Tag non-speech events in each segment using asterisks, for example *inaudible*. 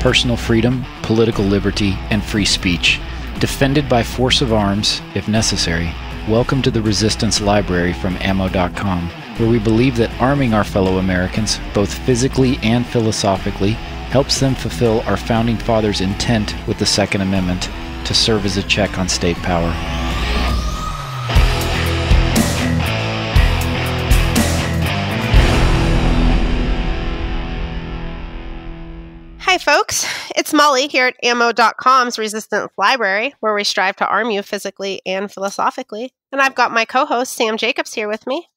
personal freedom, political liberty, and free speech, defended by force of arms if necessary. Welcome to the Resistance Library from ammo.com, where we believe that arming our fellow Americans, both physically and philosophically, helps them fulfill our founding fathers' intent with the Second Amendment to serve as a check on state power. Folks. It's Molly here at ammo.com's Resistance Library, where we strive to arm you physically and philosophically. And I've got my co host, Sam Jacobs, here with me.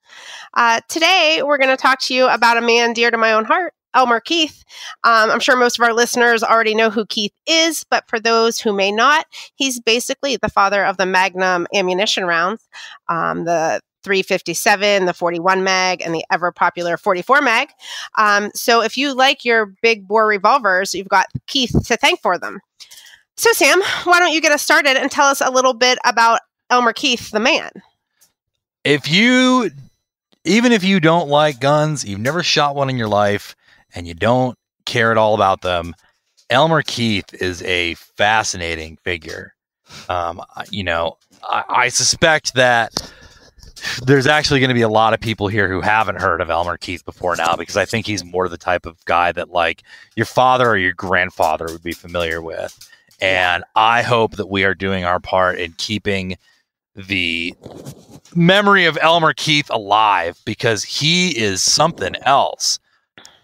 Uh, today, we're going to talk to you about a man dear to my own heart, Elmer Keith. Um, I'm sure most of our listeners already know who Keith is, but for those who may not, he's basically the father of the Magnum ammunition rounds, um, the 357, the 41 mag, and the ever popular 44 mag. Um, so if you like your big bore revolvers, you've got Keith to thank for them. So, Sam, why don't you get us started and tell us a little bit about Elmer Keith, the man? If you, even if you don't like guns, you've never shot one in your life, and you don't care at all about them, Elmer Keith is a fascinating figure. Um, you know, I, I suspect that there's actually going to be a lot of people here who haven't heard of Elmer Keith before now because I think he's more the type of guy that like your father or your grandfather would be familiar with. And I hope that we are doing our part in keeping the memory of Elmer Keith alive because he is something else.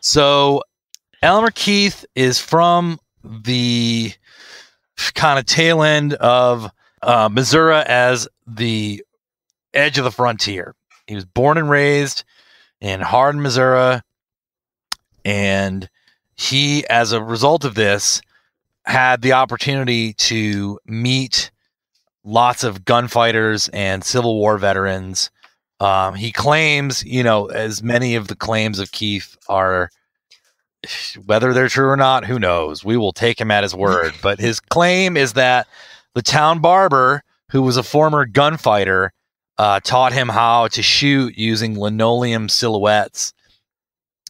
So Elmer Keith is from the kind of tail end of uh, Missouri as the edge of the frontier. He was born and raised in Hardin, Missouri, and he, as a result of this, had the opportunity to meet lots of gunfighters and Civil War veterans. Um, he claims, you know, as many of the claims of Keith are, whether they're true or not, who knows? We will take him at his word. *laughs* but his claim is that the town barber, who was a former gunfighter, uh, taught him how to shoot using linoleum silhouettes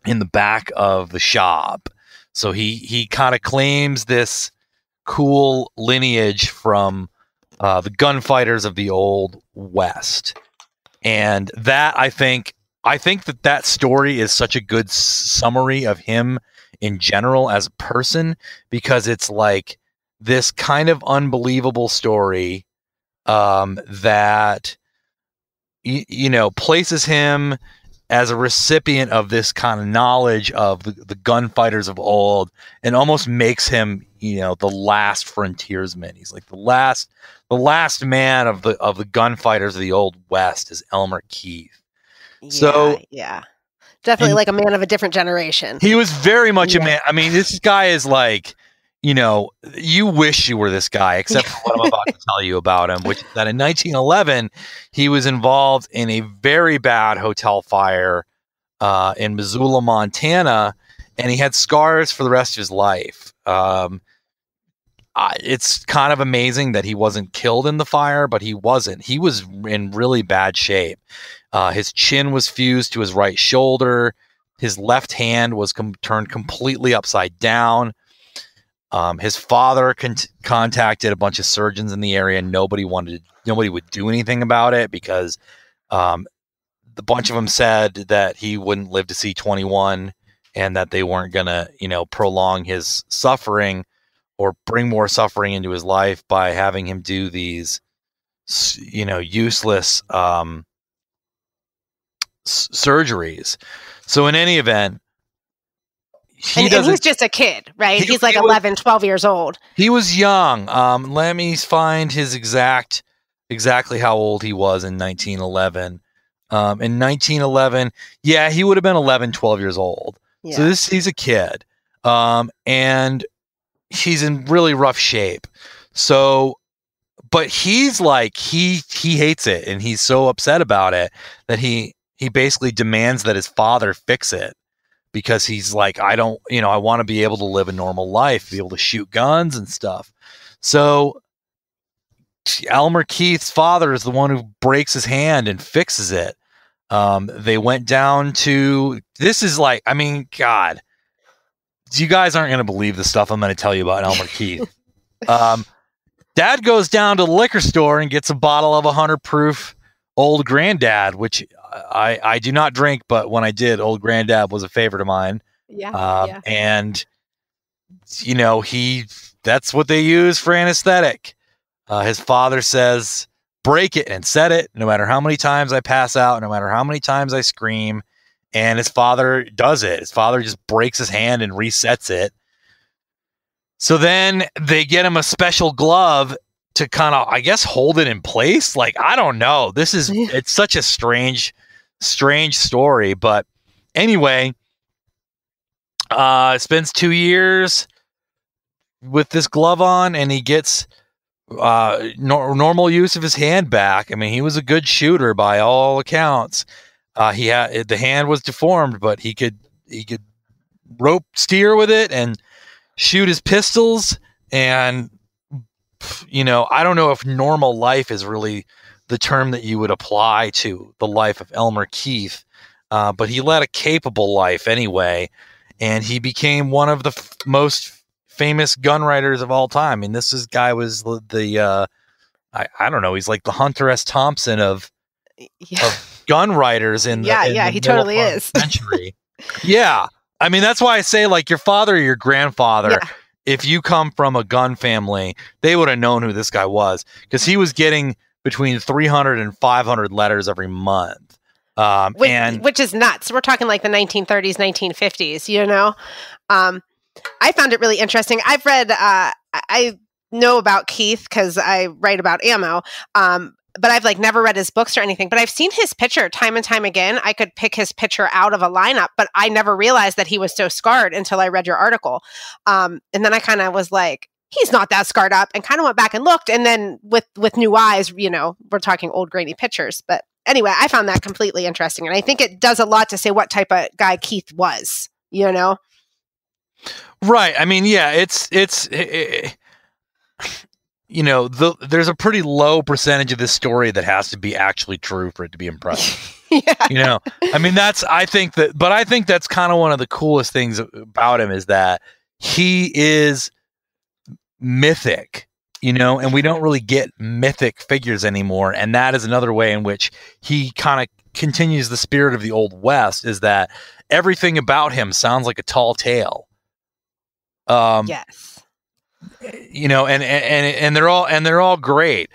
in the back of the shop. So he he kind of claims this cool lineage from uh, the gunfighters of the old west, and that I think I think that that story is such a good summary of him in general as a person because it's like this kind of unbelievable story um, that you, you know, places him as a recipient of this kind of knowledge of the, the gunfighters of old and almost makes him you know the last frontiersman he's like the last the last man of the of the gunfighters of the old west is elmer keith Yeah, So- yeah. Definitely like a man of a different generation. he was very much Yeah. a man i mean this guy is like you know you wish you were this guy *laughs* except for what i'm about to *laughs* tell you about him which is that in 1911 he was involved in a very bad hotel fire uh, in missoula montana and he had scars for the rest of his life. Um, I, it's kind of amazing that he wasn't killed in the fire but he wasn't. He was in really bad shape. Uh, his chin was fused to his right shoulder. His left hand was com- turned completely upside down um, his father con- contacted a bunch of surgeons in the area. and Nobody wanted, nobody would do anything about it because um, the bunch of them said that he wouldn't live to see 21 and that they weren't gonna, you know, prolong his suffering or bring more suffering into his life by having him do these, you know, useless um, s- surgeries. So in any event, he and, and he's just a kid, right? He- he's like he was- 11, 12 years old. he was young. Um, let me find his exact exactly how old he was in 1911. Um, in 1911, yeah, he would have been 11, 12 years old. Yeah. So this he's a kid. Um, and he's in really rough shape. So but he's like he he hates it and he's so upset about it that he he basically demands that his father fix it because he's like I don't, you know, I want to be able to live a normal life, be able to shoot guns and stuff. So Elmer Keith's father is the one who breaks his hand and fixes it. Um, they went down to this is like, I mean, God, you guys aren't going to believe the stuff I'm going to tell you about Elmer Keith. *laughs* Um, Dad goes down to the liquor store and gets a bottle of a hundred proof Old Granddad, which I I do not drink, but when I did, Old Granddad was a favorite of mine. Yeah. Um, yeah. And you know he that's what they use for anesthetic. Uh, his father says, "Break it and set it, no matter how many times I pass out, no matter how many times I scream." And his father does it. His father just breaks his hand and resets it. So then they get him a special glove to kind of, I guess, hold it in place. Like I don't know. This is it's such a strange, strange story. But anyway, uh, spends two years with this glove on, and he gets uh nor- normal use of his hand back. I mean, he was a good shooter by all accounts. Uh, he had the hand was deformed, but he could he could rope steer with it and shoot his pistols. And you know, I don't know if normal life is really the term that you would apply to the life of Elmer Keith, uh, but he led a capable life anyway, and he became one of the f- most famous gun writers of all time. I mean, this is guy was the, the uh, I, I don't know, he's like the Hunter S. Thompson of yeah. gun writers in the, Yeah, in yeah, the he totally of the is. century. yeah, I mean that's why I say like your father or your grandfather. Yeah. If you come from a gun family, they would have known who this guy was because he was getting between 300 and 500 letters every month. Um, which, and which is nuts. We're talking like the 1930s, 1950s, you know? Um, I found it really interesting. I've read, uh, I- know about Keith because I write about ammo. Um, but I've like never read his books or anything, but I've seen his picture time and time again. I could pick his picture out of a lineup, but I never realized that he was so scarred until I read your article. Um, and then I kind of was like, he's not that scarred up and kind of went back and looked. And then with, with new eyes, you know, we're talking old grainy pictures, but anyway, I found that completely interesting. And I think it does a lot to say what type of guy Keith was, you know? right, I mean, yeah, it's it's. eh, eh, you know, the, there's a pretty low percentage of this story that has to be actually true for it to be impressive. *laughs* yeah. you know i mean that's i think that but i think that's kind of one of the coolest things about him is that he is mythic you know and we don't really get mythic figures anymore and that is another way in which he kind of continues the spirit of the old west is that everything about him sounds like a tall tale um Yes. You know and and and they're all and they're all great.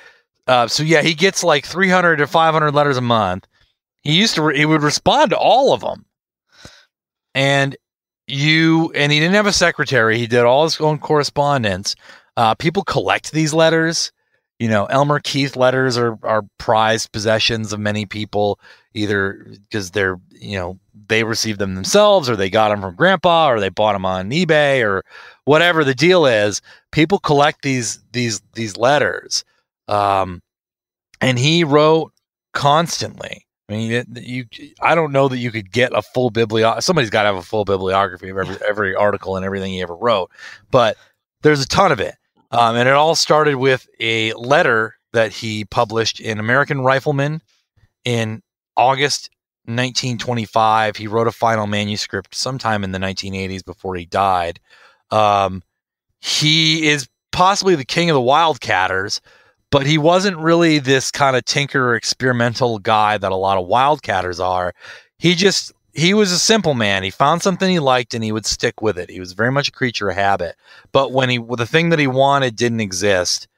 Uh, so yeah he gets like 300 to 500 letters a month. He used to re- he would respond to all of them and you and he didn't have a secretary. He did all his own correspondence. Uh, people collect these letters you know elmer keith letters are are prized possessions of many people either because they're you know they received them themselves or they got them from grandpa or they bought them on ebay or whatever the deal is. People collect these these these letters um and he wrote constantly. I mean you i don't know that you could get a full bibliography somebody's got to have a full bibliography of every every article and everything he ever wrote but there's a ton of it um, and it all started with a letter that he published in american rifleman in august 1925 he wrote a final manuscript sometime in the 1980s before he died um, he is possibly the king of the wildcatters, but he wasn't really this kind of tinker experimental guy that a lot of wildcatters are. He just he was a simple man. He found something he liked and he would stick with it. He was very much a creature of habit. But when he the thing that he wanted didn't exist,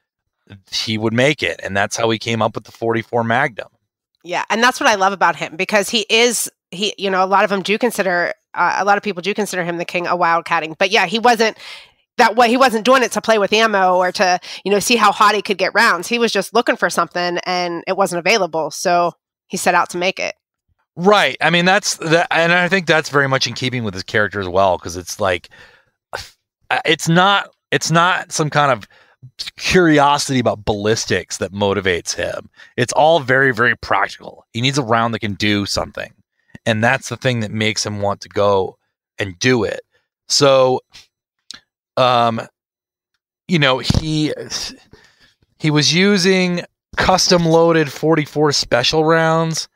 he would make it, and that's how he came up with the 44 Magnum. Yeah. And that's what I love about him because he is, he, you know, a lot of them do consider, uh, a lot of people do consider him the king of wildcatting. But yeah, he wasn't that way. He wasn't doing it to play with ammo or to, you know, see how hot he could get rounds. He was just looking for something and it wasn't available. So he set out to make it. Right. I mean, that's that, and I think that's very much in keeping with his character as well, because it's like, uh, it's not, it's not some kind of curiosity about ballistics that motivates him. It's all very, very practical. He needs a round that can do something, and that's the thing that makes him want to go and do it. So, um, you know, he he was using custom loaded 44 special rounds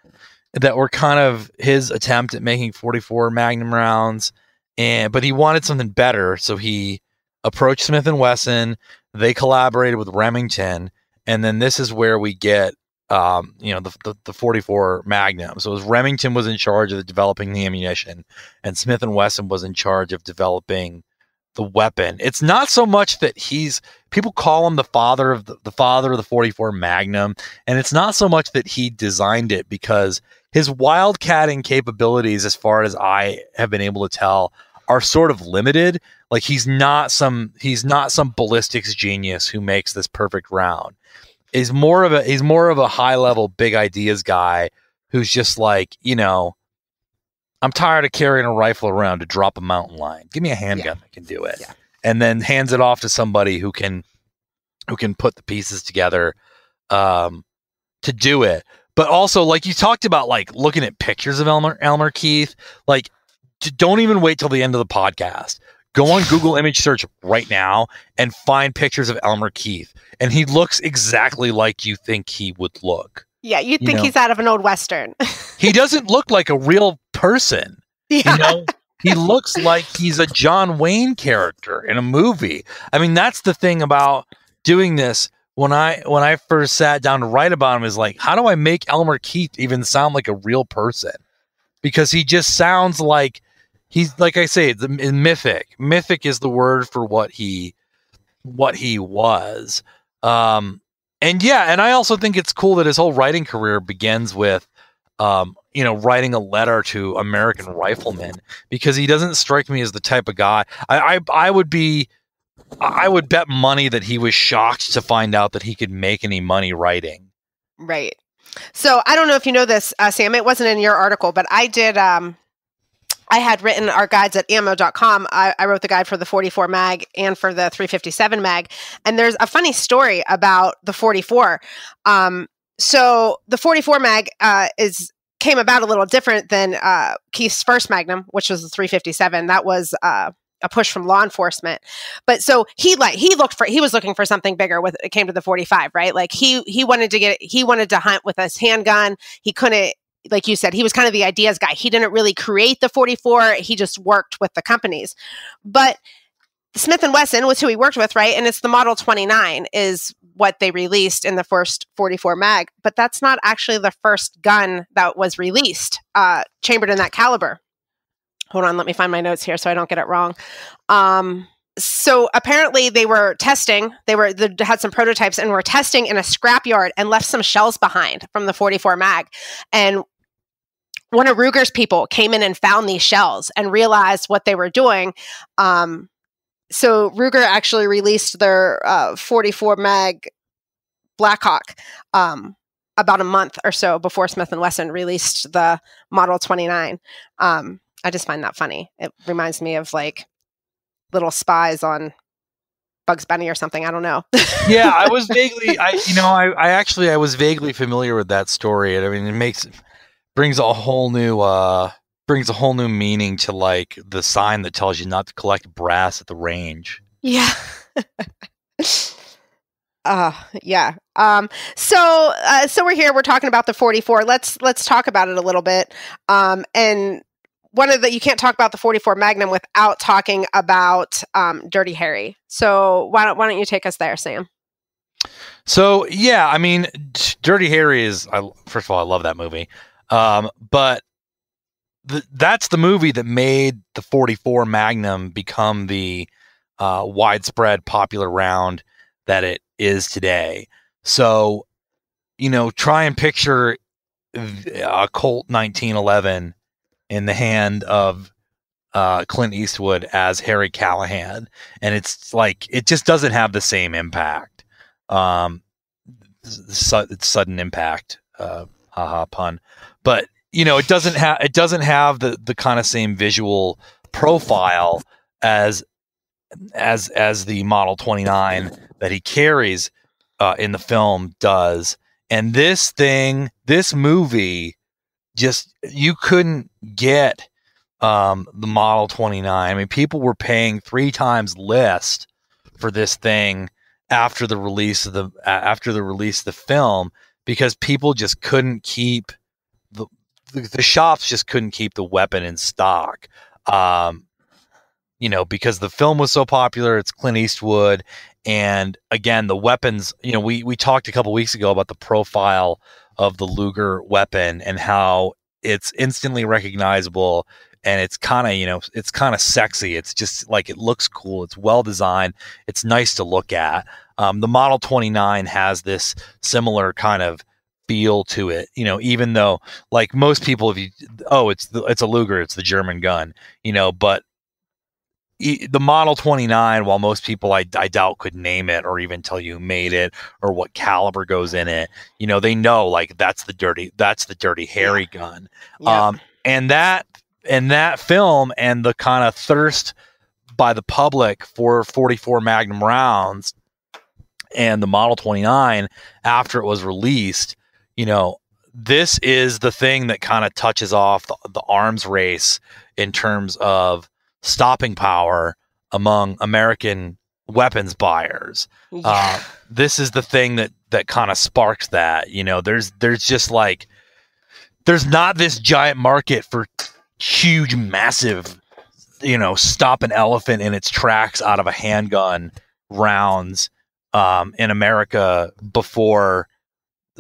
that were kind of his attempt at making 44 magnum rounds and but he wanted something better, so he approached Smith and Wesson. They collaborated with Remington, and then this is where we get um, you know, the, the, the 44 Magnum. So it was Remington was in charge of developing the ammunition, and Smith and Wesson was in charge of developing the weapon. It's not so much that he's people call him the father of the, the father of the 44 Magnum, and it's not so much that he designed it because his wildcatting capabilities, as far as I have been able to tell, are sort of limited. Like he's not some he's not some ballistics genius who makes this perfect round. He's more of a he's more of a high level big ideas guy who's just like, you know, I'm tired of carrying a rifle around to drop a mountain lion. Give me a handgun yeah. that can do it. Yeah. And then hands it off to somebody who can who can put the pieces together um, to do it. But also, like you talked about, like looking at pictures of Elmer Elmer Keith, like don't even wait till the end of the podcast. Go on Google image search right now and find pictures of Elmer Keith. And he looks exactly like you think he would look. Yeah, you'd think know? he's out of an old Western. *laughs* he doesn't look like a real person. Yeah. You know? he *laughs* looks like he's a John Wayne character in a movie. I mean, that's the thing about doing this. When I when I first sat down to write about him, is like, how do I make Elmer Keith even sound like a real person? Because he just sounds like he's like I say, the mythic. Mythic is the word for what he what he was. Um, and yeah, and I also think it's cool that his whole writing career begins with, um, you know, writing a letter to American Rifleman because he doesn't strike me as the type of guy. I, I, I would be, I would bet money that he was shocked to find out that he could make any money writing. Right. So I don't know if you know this, uh, Sam. It wasn't in your article, but I did. Um, I had written our guides at ammo.com. I, I wrote the guide for the 44 mag and for the 357 mag. And there's a funny story about the 44. Um, so the 44 mag uh, is came about a little different than uh, Keith's first Magnum, which was the 357. That was uh, a push from law enforcement. But so he like he looked for he was looking for something bigger with it came to the 45, right? Like he he wanted to get he wanted to hunt with his handgun. He couldn't like you said, he was kind of the ideas guy. He didn't really create the 44. He just worked with the companies. But Smith and Wesson was who he worked with, right? And it's the Model 29 is what they released in the first 44 mag. But that's not actually the first gun that was released, uh, chambered in that caliber. Hold on, let me find my notes here so I don't get it wrong. Um, so apparently they were testing they were they had some prototypes and were testing in a scrapyard and left some shells behind from the 44 mag. And one of ruger's people came in and found these shells and realized what they were doing. Um, so ruger actually released their uh, 44 mag blackhawk um, about a month or so before smith wesson released the model 29 um, i just find that funny it reminds me of like little spies on Bugs Bunny or something. I don't know. yeah, I was *laughs* vaguely, I you know, I, I actually I was vaguely familiar with that story. I mean, it makes brings a whole new uh brings a whole new meaning to like the sign that tells you not to collect brass at the range. Yeah. *laughs* uh yeah um so uh so we're here we're talking about the 44 let's let's talk about it a little bit um and one of the you can't talk about the 44 Magnum without talking about um, Dirty Harry. So why don't why don't you take us there, Sam? So yeah, I mean, Dirty Harry is. I, first of all, I love that movie, um, but that's the movie that made the 44 Magnum become the uh, widespread popular round that it is today. So, you know, try and picture a Colt 1911 in the hand of uh, Clint Eastwood as Harry Callahan, and it's like it just doesn't have the same impact. Um, su- sudden impact, uh, haha pun, but you know it doesn't have it doesn't have the the kind of same visual profile as as as the Model 29 that he carries uh, in the film does. And this thing, this movie just you couldn't get um, the Model 29. I mean, people were paying three times less for this thing after the release of the after the release of the film because people just couldn't keep the the, the shops just couldn't keep the weapon in stock. Um, you know, because the film was so popular, it's Clint Eastwood, and again, the weapons. You know, we we talked a couple weeks ago about the profile of the Luger weapon and how it's instantly recognizable and it's kind of you know it's kind of sexy. It's just like it looks cool. It's well designed. It's nice to look at. Um, the model 29 has this similar kind of feel to it you know even though like most people if you oh it's the, it's a luger it's the german gun you know but the model 29 while most people I, I doubt could name it or even tell you who made it or what caliber goes in it you know they know like that's the dirty that's the dirty harry gun yeah. um and that and that film and the kind of thirst by the public for 44 magnum rounds and the model 29 after it was released you know this is the thing that kind of touches off the, the arms race in terms of stopping power among American weapons buyers. Yeah. Uh, this is the thing that that kind of sparks that. You know, there's there's just like there's not this giant market for huge, massive, you know, stop an elephant in its tracks out of a handgun rounds um, in America before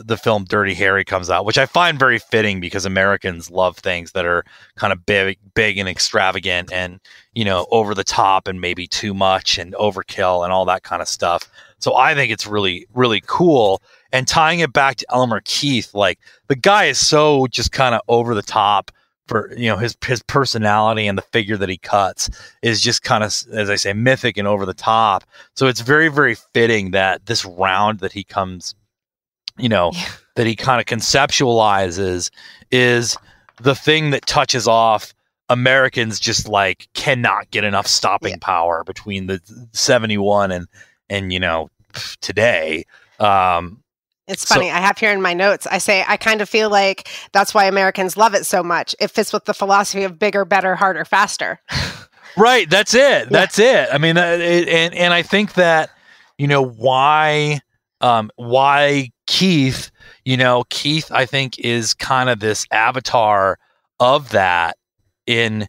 the film Dirty Harry comes out, which I find very fitting because Americans love things that are kind of big, big and extravagant and, you know, over the top and maybe too much and overkill and all that kind of stuff. So I think it's really, really cool. And tying it back to Elmer Keith, like the guy is so just kind of over the top for you know his his personality and the figure that he cuts is just kind of as I say mythic and over the top. So it's very very fitting that this round that he comes you know, yeah. that he kind of conceptualizes is the thing that touches off Americans just like cannot get enough stopping yeah. power between the 71 and and you know today um it's funny. So, I have here in my notes, I say, I kind of feel like that's why Americans love it so much. It fits with the philosophy of bigger, better, harder, faster. *laughs* right. That's it. Yeah. That's it. I mean, uh, it, and, and I think that, you know, why, um, why Keith, you know, Keith, I think, is kind of this avatar of that in,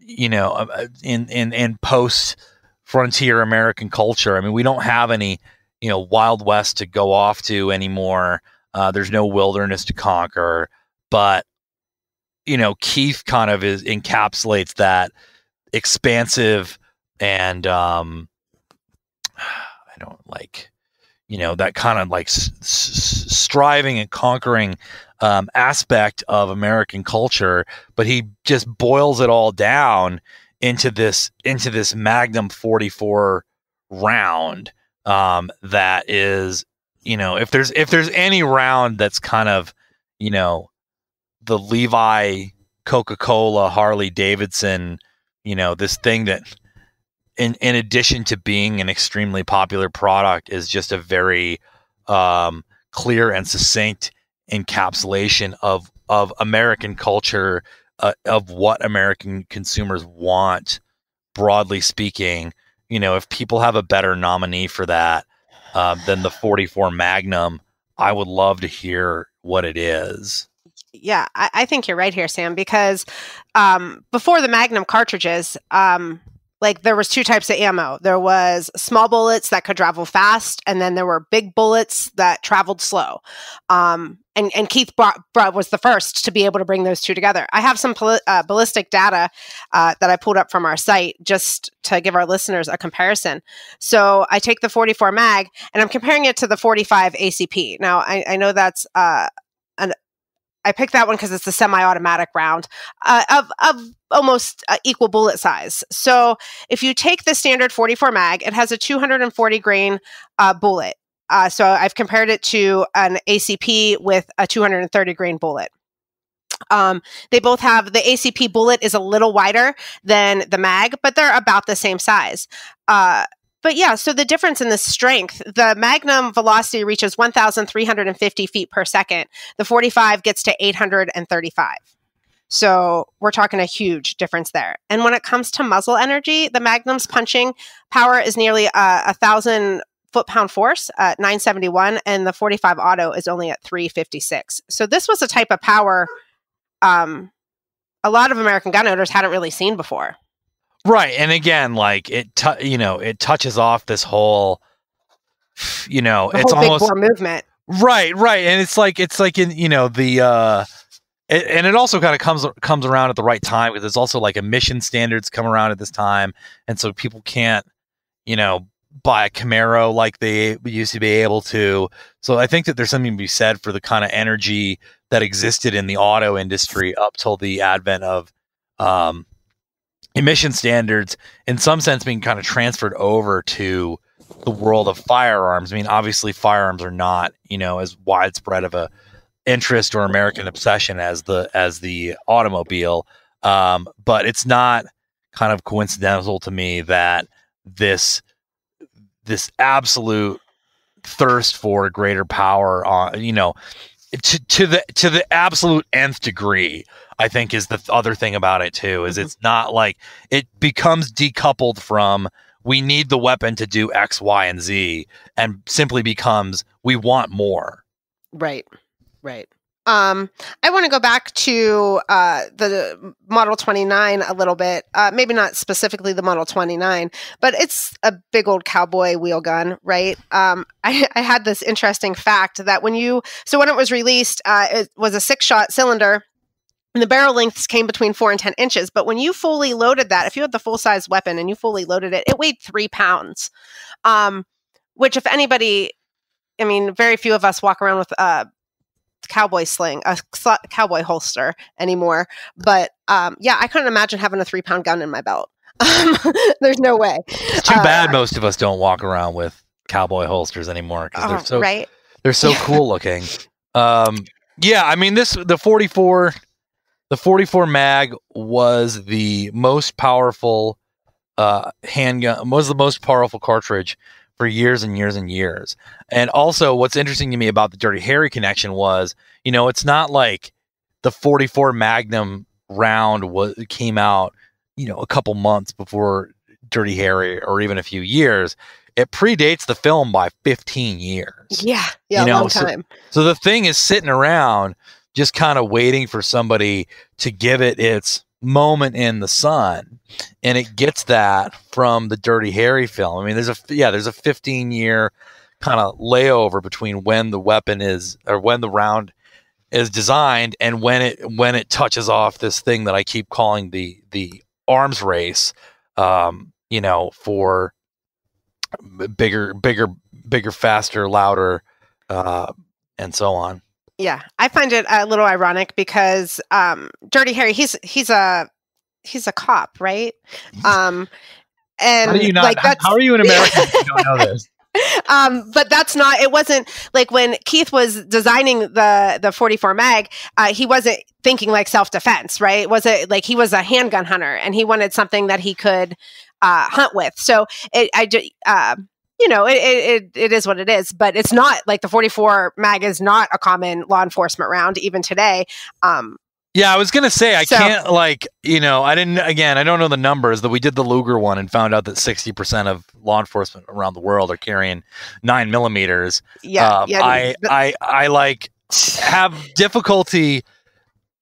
you know, uh, uh, in in in post frontier American culture. I mean, we don't have any, you know, Wild West to go off to anymore. Uh, there's no wilderness to conquer, but you know, Keith kind of is encapsulates that expansive and um, *sighs* I don't like you know that kind of like s- s- striving and conquering um, aspect of American culture, but he just boils it all down into this into this Magnum 44 round um, that is you know if there's if there's any round that's kind of you know the Levi Coca Cola Harley Davidson you know this thing that in in addition to being an extremely popular product, is just a very um, clear and succinct encapsulation of of American culture, uh, of what American consumers want, broadly speaking. You know, if people have a better nominee for that uh, than the 44 Magnum, I would love to hear what it is. Yeah, I, I think you're right here, Sam, because um, before the Magnum cartridges, um, like there was two types of ammo. There was small bullets that could travel fast and then there were big bullets that traveled slow. Um, and, and keith brought, brought, was the first to be able to bring those two together. I have some uh, ballistic data uh, that i pulled up from our site just to give our listeners a comparison. So i take the 44 mag and i'm comparing it to the 45 acp now i, I know that's uh, an, I picked that one because it's a semi-automatic round uh, of of almost uh, equal bullet size. So if you take the standard 44 mag, it has a 240 grain uh, bullet. Uh, so I've compared it to an ACP with a 230 grain bullet. Um, they both have the ACP bullet is a little wider than the mag, but they're about the same size. Uh, but yeah, so the difference in the strength, the Magnum velocity reaches 1,350 feet per second. The 45 gets to 835. So we're talking a huge difference there. And when it comes to muzzle energy, the Magnum's punching power is nearly uh, a thousand foot pound force at 971, and the 45 auto is only at 356. So this was a type of power um, a lot of American gun owners hadn't really seen before. Right, and again, like it, tou you know, it touches off this whole, you know, The it's almost movement. right, right, and it's like it's like in you know the, uh it, and it also kind of comes comes around at the right time because it's also like emission standards come around at this time, and so people can't, you know, buy a Camaro like they used to be able to. So I think that there's something to be said for the kind of energy that existed in the auto industry up till the advent of um, emission standards, in some sense, being kind of transferred over to the world of firearms. I mean, obviously, firearms are not you know as widespread of a interest or American obsession as the as the automobile, um, but it's not kind of coincidental to me that this this absolute thirst for greater power on you know to, to the to the absolute nth degree i think is the other thing about it too is it's not like it becomes decoupled from we need the weapon to do x y and z and simply becomes we want more Right. Right. Um, I want to go back to uh, the Model 29 a little bit. Uh, maybe not specifically the Model 29, but it's a big old cowboy wheel gun, right? Um, I, I had this interesting fact that when you, so when it was released, uh, it was a six shot cylinder. And the barrel lengths came between four and 10 inches. But when you fully loaded that, if you had the full size weapon and you fully loaded it, it weighed three pounds. Um, which, if anybody, I mean, very few of us walk around with a cowboy sling, a sl- cowboy holster anymore. But um, yeah, I couldn't imagine having a three pound gun in my belt. *laughs* Um, there's no way. it's too Uh, bad most of us don't walk around with cowboy holsters anymore because Oh, they're so right? They're so cool looking. Um, yeah, I mean this the 44 the 44 mag was the most powerful uh, handgun was the most powerful cartridge for years and years and years. And also what's interesting to me about the Dirty Harry connection was, you know, it's not like the 44 Magnum round was came out, you know, a couple months before Dirty Harry or even a few years. It predates the film by 15 years. Yeah, yeah, You a know, long so- time. So the thing is sitting around just kind of waiting for somebody to give it its moment in the sun. And it gets that from the Dirty Harry film. I mean, there's a yeah, there's a 15 year kind of layover between when the weapon is or when the round is designed and when it when it touches off this thing that I keep calling the the arms race um you know for bigger bigger bigger faster louder uh and so on Yeah, I find it a little ironic because um, Dirty Harry, he's he's a he's a cop, right? *laughs* Um, and how do you not like how, how are you an american *laughs* if you don't know this um, but that's not. It wasn't like when Keith was designing the the 44 mag. Uh, he wasn't thinking like self defense, right? Was it like he was a handgun hunter and he wanted something that he could uh, hunt with? So it, I just. Uh, you know, it, it, it, is what it is, but it's not like the 44 mag is not a common law enforcement round even today. Um, yeah i was gonna say i So- can't like you know i didn't again i don't know the numbers that we did the luger one and found out that 60% of law enforcement around the world are carrying nine millimeters yeah, Um, yeah. I, I I like have difficulty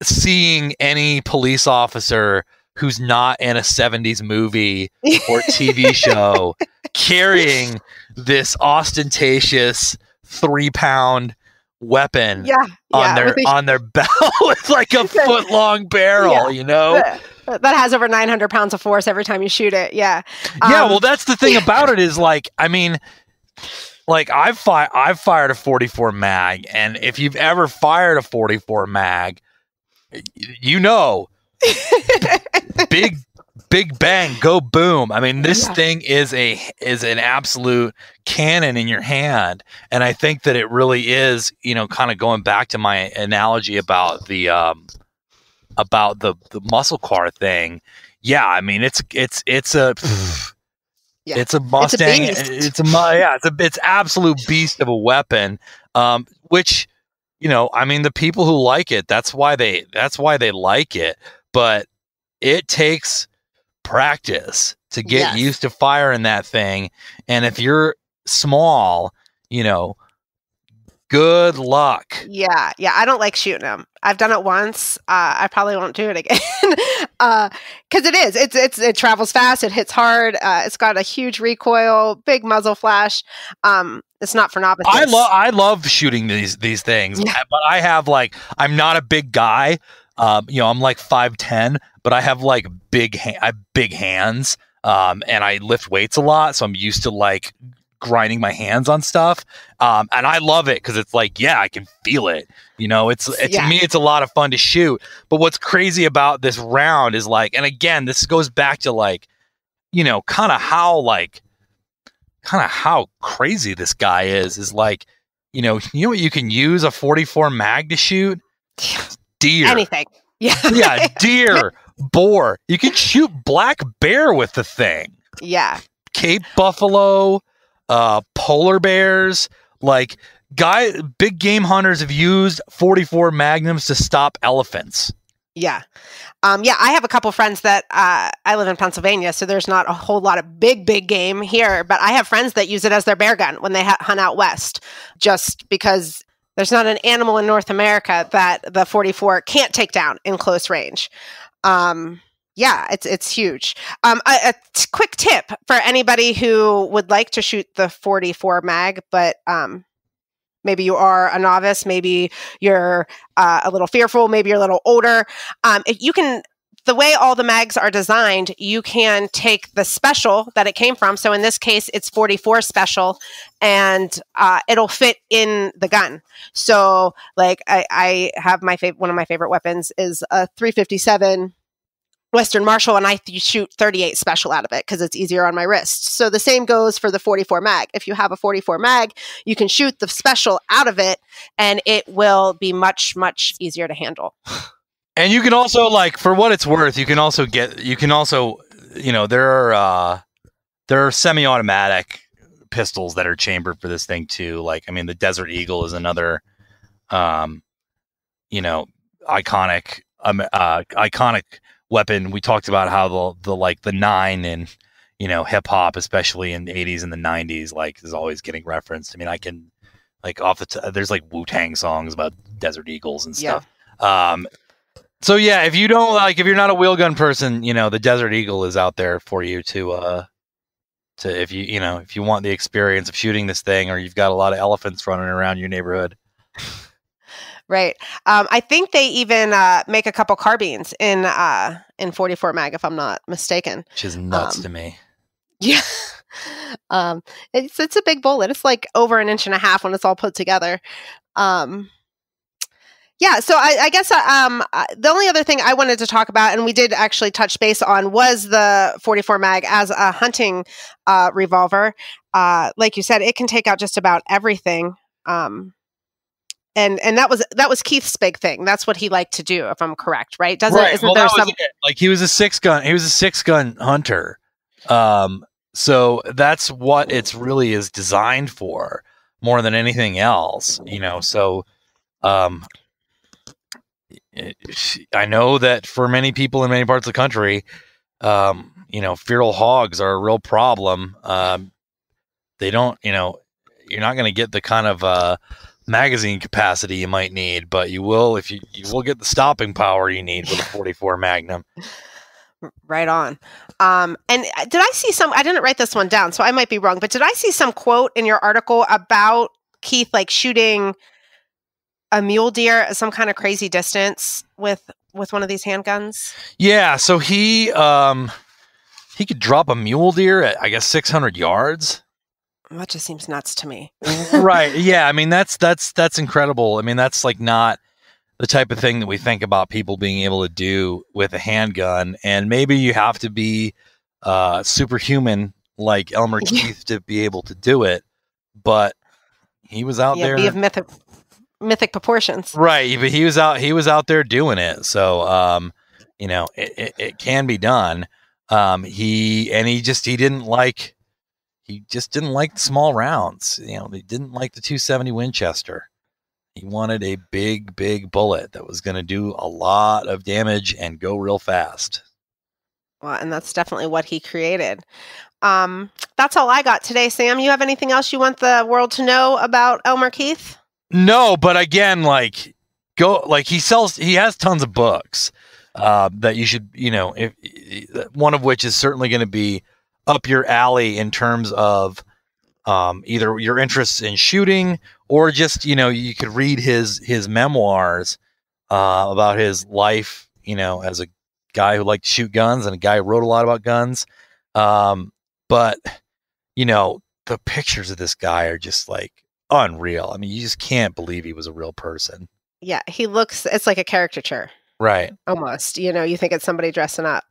seeing any police officer who's not in a 70s movie *laughs* or TV show carrying this ostentatious three pound weapon yeah, on yeah, their on their *laughs* belt with like a foot long barrel, Yeah. you know? that that has over 900 pounds of force every time you shoot it. Yeah. yeah, Um, well, that's the thing *laughs* about it is like, I mean, like I've fi- I've fired a 44 mag, and if you've ever fired a 44 mag, you know, big big bang, go boom. I mean, this Yeah. thing is a is an absolute cannon in your hand, and I think that it really is. You know, kind of going back to my analogy about the um about the the muscle car thing. Yeah, I mean, it's it's it's a. *sighs* Yeah. It's a Mustang. beast. It's a, yeah. It's a it's absolute beast of a weapon. Um, which you know, I mean, the people who like it, that's why they that's why they like it. But it takes practice to get Yes. used to firing that thing. And if you're small, you know, Good luck. Yeah, yeah. I don't like shooting them. I've done it once. Uh, I probably won't do it *laughs* again because uh, it is. It's it's it travels fast. It hits hard. Uh, it's got a huge recoil, big muzzle flash. Um, it's not for novices. I love I love shooting these these things, Yeah. but I have like I'm not a big guy. Um, you know, I'm like five ten, but I have like big ha- I have big hands. Um, and I lift weights a lot, so I'm used to like grinding my hands on stuff. Um, and I love it because it's like, yeah, I can feel it. You know, it's it, Yeah. to me, it's a lot of fun to shoot. But what's crazy about this round is like, and again, this goes back to like, you know, kind of how like, kind of how crazy this guy is. Is like, you know, *laughs* you know what you can use a 44 mag to shoot? Deer. anything. Yeah, yeah, *laughs* deer, boar. You can shoot black bear with the thing. yeah, Cape buffalo, uh, polar bears, like guy big game hunters have used 44 magnums to stop elephants. yeah. Um, yeah, I have a couple friends that uh, I live in Pennsylvania, so there's not a whole lot of big, big game here. But I have friends that use it as their bear gun when they hunt out west, just because there's not an animal in North America that the 44 can't take down in close range. Um, yeah, it's it's huge. Um, a, a quick tip for anybody who would like to shoot the 44 mag, but um, maybe you are a novice, maybe you're uh, a little fearful, maybe you're a little older. Um, you can, the way all the mags are designed, you can take the special that it came from. So in this case, it's 44 special, and uh, it'll fit in the gun. So like I, I have my favorite, one of my favorite weapons is a 357 Western Marshall, and I th- shoot 38 special out of it because it's easier on my wrist. So the same goes for the 44 mag. If you have a 44 mag, you can shoot the special out of it, and it will be much much easier to handle. *sighs* *laughs* And you can also like for what it's worth, you can also get you can also you know there are uh there are semi-automatic pistols that are chambered for this thing too. Like I mean the Desert Eagle is another um you know iconic um, uh iconic weapon. We talked about how the the like the 9 and you know hip hop especially in the 80s and the 90s like is always getting referenced. I mean I can like off the t- there's like Wu-Tang songs about Desert Eagles and Yeah. stuff. Um so yeah, if you don't like, if you're not a wheel gun person, you know the Desert Eagle is out there for you to, uh, to if you you know if you want the experience of shooting this thing, or you've got a lot of elephants running around your neighborhood. Right. Um, I think they even uh, make a couple carbines in uh, in 44 mag, if I'm not mistaken. which is nuts Um, to me. *laughs* Yeah. um, it's it's a big bullet. It's like over an inch and a half when it's all put together. Um, yeah. So I, I guess um, uh, the only other thing I wanted to talk about, and we did actually touch base on, was the 44 mag as a hunting uh, revolver. Uh, like you said, it can take out just about everything. Um, and and that was that was Keith's big thing. That's what he liked to do, if I'm correct, right? Doesn't isn't Well, there some? Like he was a six gun. He was a six gun hunter. Um, so that's what it's really is designed for more than anything else. You know. So, um, I know that for many people in many parts of the country, um, you know, feral hogs are a real problem. Um, they don't, you know, you're not going to get the kind of uh, magazine capacity you might need, but you will if you you will get the stopping power you need with a *laughs* 44 Magnum. Right on. Um, and uh, did I see some? I didn't write this one down, so I might be wrong. But did I see some quote in your article about Keith like shooting a mule deer at some kind of crazy distance with with one of these handguns? Yeah, so he um he could drop a mule deer at I guess 600 yards. That just seems nuts to me. *laughs* right. Yeah, I mean that's that's that's incredible. I mean that's like not the type of thing that we think about people being able to do with a handgun and maybe you have to be uh superhuman like Elmer *laughs* Keith to be able to do it, but he was out yeah, there be of mythic mythic proportions. Right, but he was out. He was out there doing it. So, um, you know, it, it, it can be done. Um, he and he just he didn't like. He just didn't like the small rounds. You know, he didn't like the 270 Winchester. He wanted a big, big bullet that was going to do a lot of damage and go real fast. Well, and that's definitely what he created. Um, that's all I got today, Sam. You have anything else you want the world to know about Elmer Keith? No, but again, like go like he sells he has tons of books uh, that you should you know if one of which is certainly going to be up your alley in terms of um, either your interests in shooting or just you know you could read his his memoirs uh, about his life you know as a guy who liked to shoot guns and a guy who wrote a lot about guns. Um, but you know the pictures of this guy are just like unreal i mean you just can't believe he was a real person Yeah, he looks. It's like a caricature, right almost. You know, you think it's somebody dressing up.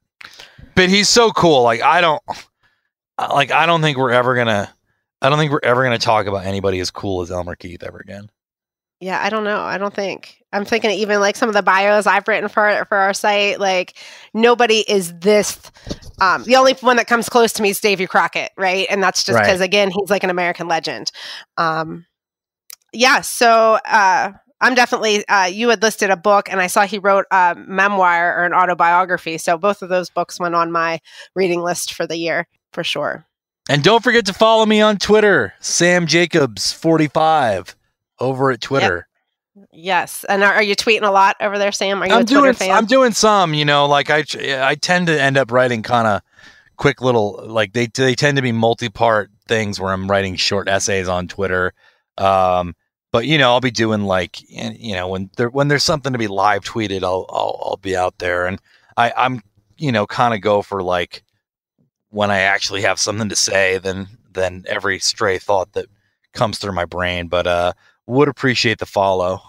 but he's so cool like i don't like i don't think we're ever gonna i don't think we're ever gonna talk about anybody as cool as elmer keith ever again Yeah, I don't know. I don't think. I'm thinking even like some of the bios I've written for for our site, like nobody is this um the only one that comes close to me is Davy Crockett, right? And that's just Right. because again, he's like an American legend. Um yeah, so uh I'm definitely uh you had listed a book and I saw he wrote a memoir or an autobiography. So both of those books went on my reading list for the year for sure. and don't forget to follow me on twitter sam jacobs 45 over at twitter Yes. And are, are you tweeting a lot over there, Sam? Are you i'm a Twitter doing fan? i'm doing some you know like i i tend to end up writing kind of quick little like they they tend to be multi-part things where i'm writing short essays on twitter um but you know i'll be doing like you know when there when there's something to be live tweeted i'll i'll, I'll be out there and i i'm you know kind of go for like when i actually have something to say than than every stray thought that comes through my brain but uh would appreciate the follow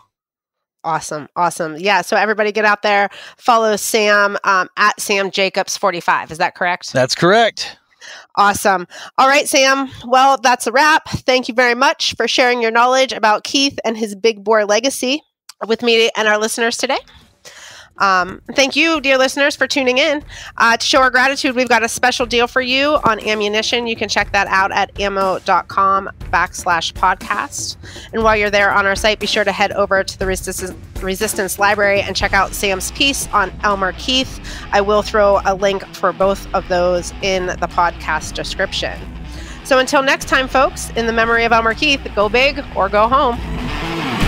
Awesome. Awesome. Yeah. So everybody get out there, follow Sam um, at Sam Jacobs 45. Is that correct? that's correct Awesome. All right, Sam. Well, that's a wrap. Thank you very much for sharing your knowledge about Keith and his big bore legacy with me and our listeners today. Um, thank you, dear listeners, for tuning in. Uh, to show our gratitude, we've got a special deal for you on ammunition. You can check that out at ammo.com backslash podcast. And while you're there on our site, be sure to head over to the Resistance, Resistance Library and check out Sam's piece on Elmer Keith. I will throw a link for both of those in the podcast description. So until next time, folks, in the memory of Elmer Keith, go big or go home.